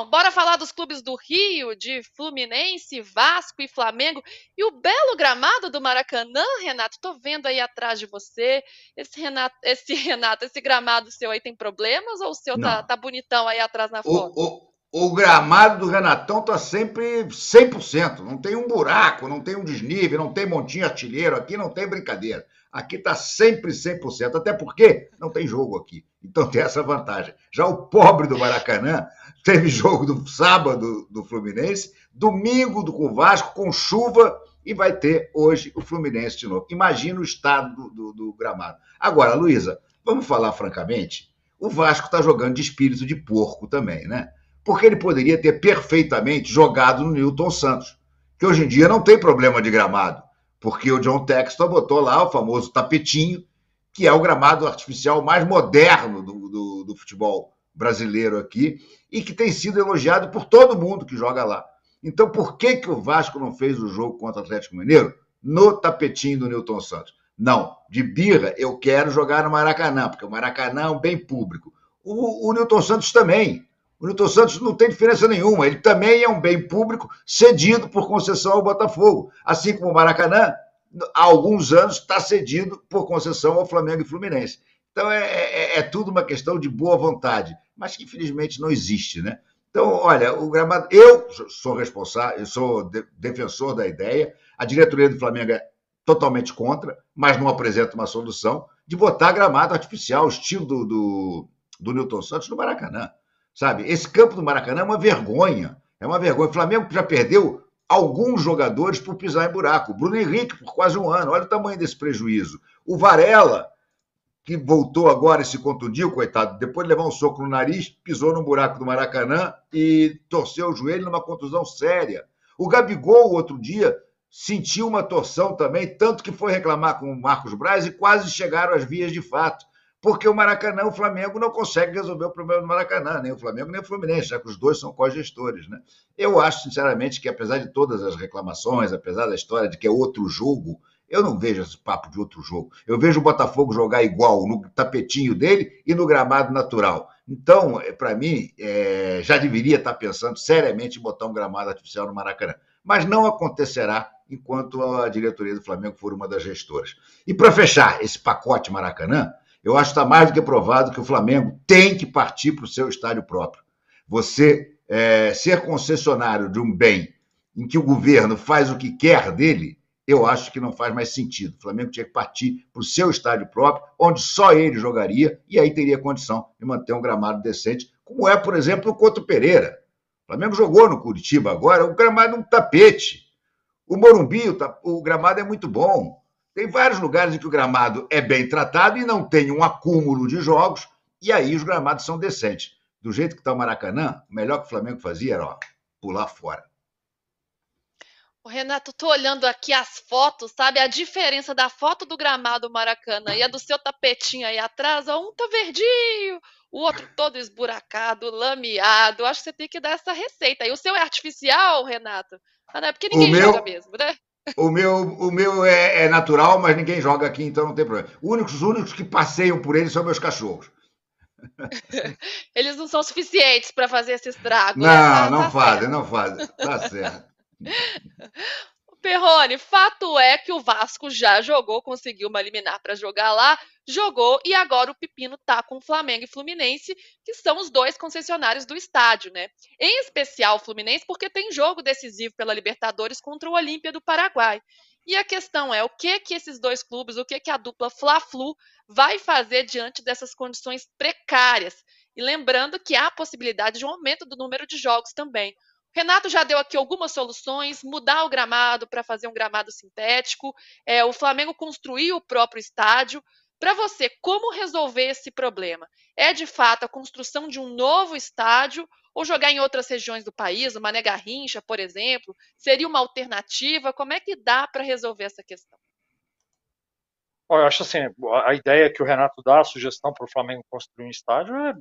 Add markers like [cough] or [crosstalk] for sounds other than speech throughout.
Bom, bora falar dos clubes do Rio, de Fluminense, Vasco e Flamengo. E o belo gramado do Maracanã, Renato, tô vendo aí atrás de você. Esse Renato, esse [laughs] Renato, esse gramado seu aí tem problemas ou o seu tá, tá, bonitão aí atrás na foto? O, o, o gramado do Renatão tá sempre 100%. Não tem um buraco, não tem um desnível, não tem montinho artilheiro. Aqui não tem brincadeira. Aqui está sempre 100%, até porque não tem jogo aqui. Então tem essa vantagem. Já o pobre do Maracanã teve jogo do sábado do Fluminense, domingo do com Vasco, com chuva, e vai ter hoje o Fluminense de novo. Imagina o estado do, do, do gramado. Agora, Luísa, vamos falar francamente: o Vasco está jogando de espírito de porco também, né? Porque ele poderia ter perfeitamente jogado no Newton Santos, que hoje em dia não tem problema de gramado porque o John Texton botou lá o famoso tapetinho, que é o gramado artificial mais moderno do, do, do, futebol brasileiro aqui e que tem sido elogiado por todo mundo que joga lá. Então, por que, que o Vasco não fez o jogo contra o Atlético Mineiro no tapetinho do Newton Santos? Não, de birra, eu quero jogar no Maracanã, porque o Maracanã é um bem público. O, o Newton Santos também. O Newton Santos não tem diferença nenhuma. Ele também é um bem público cedido por concessão ao Botafogo. Assim como o Maracanã, há alguns anos, está cedido por concessão ao Flamengo e Fluminense. Então é, é, é, tudo uma questão de boa vontade, mas que infelizmente não existe, né? Então, olha, o gramado. Eu sou responsável, eu sou de, defensor da ideia, a diretoria do Flamengo é totalmente contra, mas não apresenta uma solução de botar gramado artificial, estilo do, do, do Newton Santos, no Maracanã. Sabe? Esse campo do Maracanã é uma vergonha. É uma vergonha. O Flamengo já perdeu alguns jogadores por pisar em buraco. O Bruno Henrique, por quase um ano. Olha o tamanho desse prejuízo. O Varela, que voltou agora e se contundiu, coitado, depois de levar um soco no nariz, pisou no buraco do Maracanã e torceu o joelho numa contusão séria. O Gabigol, outro dia, sentiu uma torção também, tanto que foi reclamar com o Marcos Braz e quase chegaram às vias de fato porque o Maracanã, o Flamengo não consegue resolver o problema do Maracanã, nem o Flamengo nem o Fluminense, já que os dois são co-gestores. Né? Eu acho, sinceramente, que apesar de todas as reclamações, apesar da história de que é outro jogo, eu não vejo esse papo de outro jogo. Eu vejo o Botafogo jogar igual no tapetinho dele e no gramado natural. Então, é, para mim, é, já deveria estar pensando seriamente em botar um gramado artificial no Maracanã. Mas não acontecerá enquanto a diretoria do Flamengo for uma das gestoras. E para fechar esse pacote Maracanã, eu acho que está mais do que provado que o Flamengo tem que partir para o seu estádio próprio. Você é, ser concessionário de um bem em que o governo faz o que quer dele, eu acho que não faz mais sentido. O Flamengo tinha que partir para o seu estádio próprio, onde só ele jogaria, e aí teria condição de manter um gramado decente, como é, por exemplo, o Couto Pereira. O Flamengo jogou no Curitiba agora, o gramado é um tapete. O Morumbi, o, o gramado é muito bom. Tem vários lugares em que o gramado é bem tratado e não tem um acúmulo de jogos, e aí os gramados são decentes. Do jeito que está o Maracanã, o melhor que o Flamengo fazia era ó, pular fora. O Renato, tô olhando aqui as fotos, sabe? A diferença da foto do gramado Maracanã e a do seu tapetinho aí atrás, ó, um tá verdinho, o outro todo esburacado, lameado. Acho que você tem que dar essa receita. E o seu é artificial, Renato? Ah, não é porque ninguém meu... joga mesmo, né? O meu, o meu é, é, natural, mas ninguém joga aqui, então não tem problema. Únicos, os únicos que passeiam por ele são meus cachorros. [laughs] Eles não são suficientes para fazer esse estrago. Não, né? tá, não tá fazem, certo. não fazem. Tá certo. [laughs] Perrone, fato é que o Vasco já jogou, conseguiu uma liminar para jogar lá, jogou e agora o Pepino tá com Flamengo e Fluminense, que são os dois concessionários do estádio, né? Em especial o Fluminense, porque tem jogo decisivo pela Libertadores contra o Olímpia do Paraguai. E a questão é o que que esses dois clubes, o que que a dupla Fla-Flu vai fazer diante dessas condições precárias? E lembrando que há a possibilidade de um aumento do número de jogos também. Renato já deu aqui algumas soluções: mudar o gramado para fazer um gramado sintético, é, o Flamengo construir o próprio estádio. Para você, como resolver esse problema? É de fato a construção de um novo estádio ou jogar em outras regiões do país, uma Mané Garrincha, por exemplo? Seria uma alternativa? Como é que dá para resolver essa questão? Eu acho assim, a ideia que o Renato dá, a sugestão para o Flamengo construir um estádio é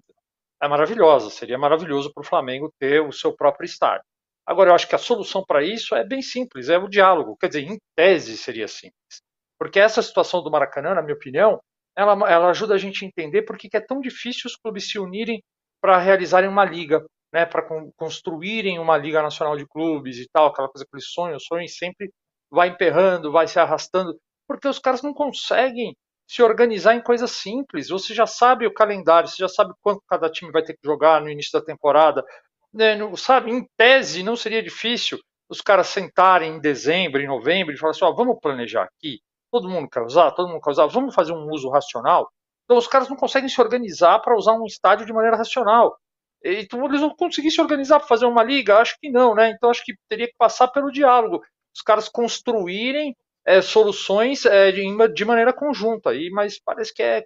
é maravilhosa. Seria maravilhoso para o Flamengo ter o seu próprio estádio. Agora, eu acho que a solução para isso é bem simples, é o diálogo. Quer dizer, em tese seria simples. Porque essa situação do Maracanã, na minha opinião, ela, ela ajuda a gente a entender por que é tão difícil os clubes se unirem para realizarem uma liga. né, para construírem uma Liga Nacional de Clubes e tal, aquela coisa, aquele sonho, o sonho sempre vai emperrando, vai se arrastando, porque os caras não conseguem se organizar em coisas simples. Você já sabe o calendário, você já sabe quanto cada time vai ter que jogar no início da temporada. Né, sabe, em tese não seria difícil os caras sentarem em dezembro, em novembro e falar assim, ó, vamos planejar aqui, todo mundo quer usar, todo mundo quer usar, vamos fazer um uso racional. Então os caras não conseguem se organizar para usar um estádio de maneira racional. Então eles vão conseguir se organizar para fazer uma liga? Acho que não, né? Então acho que teria que passar pelo diálogo. Os caras construírem é, soluções é, de, de, maneira conjunta. E, mas parece que é.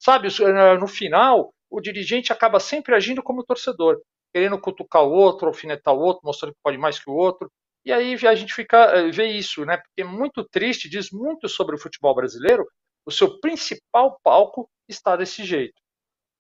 Sabe, é, no final, o dirigente acaba sempre agindo como torcedor, querendo cutucar o outro, alfinetar o outro, mostrando que pode mais que o outro. E aí a gente fica é, vê isso, né? Porque é muito triste, diz muito sobre o futebol brasileiro. O seu principal palco está desse jeito.